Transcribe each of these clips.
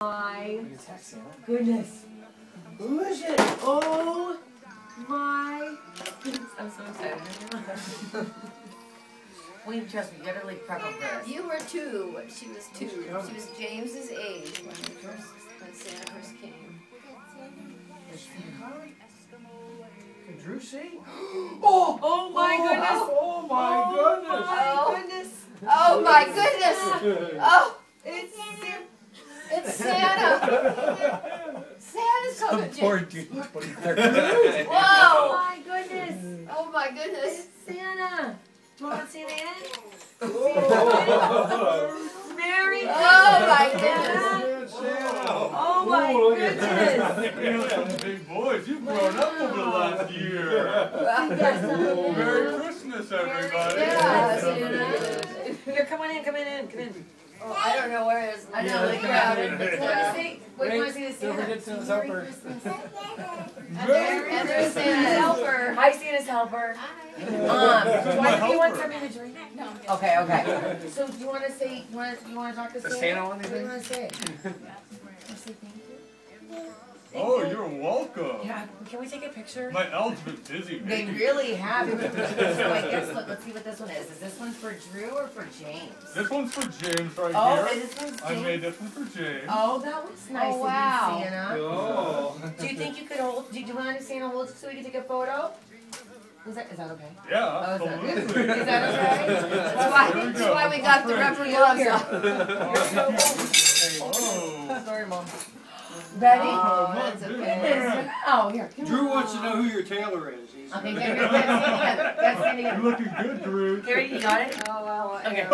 my goodness. Who is it? Oh my goodness. I'm so excited. Wait, trust me, you gotta like prep up this. You were two. She was two. She was James's age when we first when Santa first came. Can Drew see? Oh, oh, oh my oh, goodness. Oh, oh my Oh. goodness. Oh my goodness! Oh, It's it's Santa! Santa's coming. Poor dude, putting their Oh Whoa! my goodness. Oh my goodness! It's Santa. Do you want to see Santa? goodness! Merry Oh my goodness! Oh my goodness. You big boys. You've grown up over the last year. Merry Christmas, everybody. Yeah, Santa. Here, come on in, come in, in, come in. Oh, I don't know where it is. I know, Yeah, like come crowded. What do you Yeah. say? What do you want to say to Santa? And there- and there's Santa's helper. Hi, Santa's helper. Um, This is Why do you want helper. something to drink? No. Okay, okay. So do you wanna say, you wanna, you wanna talk to Santa? Santa What do you wanna say? Wanna say thank you? Oh, you're welcome. Yeah, can we take a picture? My elf's been busy They making. really have. So I guess, look, let's see what this one is. Is this one for Drew or for James? This one's for James right Oh, here. and this one's I James. made this one for James. Oh, that looks oh, nice Oh, of you, wow. Santa. Oh. Do you think you could hold, do you want to Santa hold it so we can take a photo? Is that, is that okay? Yeah, Oh, is that absolutely. Is that okay? That's why, we that's go. why we got the rubber gloves on. Whoa. Sorry, Mom. Ready? Oh, oh that's okay. Oh, here. Drew on. wants to know who your tailor is. He's- Okay, get your, get stand together. Get You're looking good, Drew. Gary, you got it? Oh, well. Okay.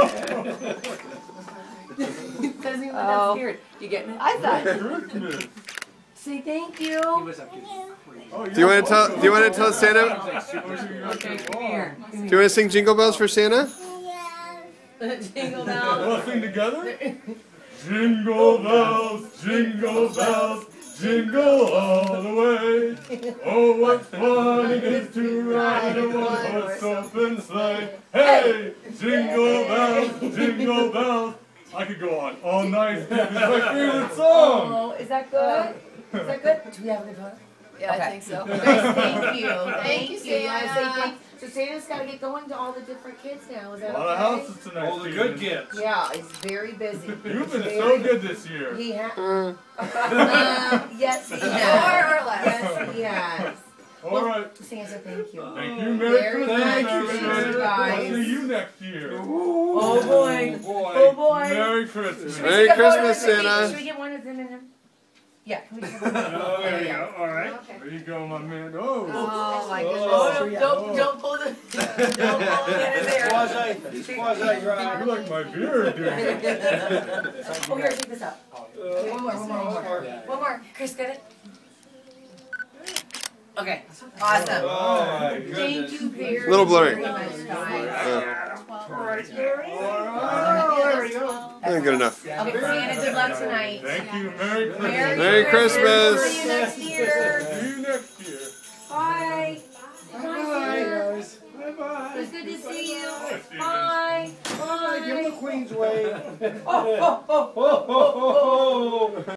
Doesn't even Oh. that scared. You getting it? I thought, Christmas. Say thank you. Oh, Do you want to tell? Do you want to tell Santa? Oh, okay, come here. Do you want to sing Jingle Bells for Santa? Yeah. Jingle bells. Let's sing together. Jingle bells, jingle bells, jingle all the way. Oh, what fun it is to ride a one-horse open sleigh. Hey, jingle bells, jingle bells. I could go on all night. It's my favorite song. Oh, is that good? Is that good? Do we have a good? Yeah, I think so. Guys, thank you. Thank you, You wanna Santa. thank- So Santa's got to get going to all the different kids now. Is A that lot of okay? houses tonight. All the good kids. Yeah, he's very busy. You've been so good this year. He has. Uh, Uh, yes, he More has. or less. Yes, he has. All right. Santa, thank you. Thank you. Merry Very Christmas, thank you, everybody. guys. I'll see you next year. Oh boy. boy. Oh boy. Merry Christmas. Merry Take a photo Christmas. Santa. Should we get one of them in him? Yeah, can we? Oh, there you go. All right. Okay. There you go, my man. Oh. Oh, my Oh. goodness. Don't, don't, don't pull the, don't pull the in there. Quasi, quasi dry. You like my beard, dude. Oh, here, take this out. Okay, one more, one more, one more. One more. Chris, get it? Okay, awesome. Oh my Thank goodness. you very, Little blurry. very much, guys. Uh, Oh, there we go. good enough. Okay, Santa, good luck tonight. Thank you. Merry Christmas. Merry, Merry Christmas. See you next year. See you next year. Bye. Bye, Santa. guys. Bye bye. It was good to see you. Bye, Bye. Bye. Give him the Queen's way. Oh, oh, oh, oh, oh, oh.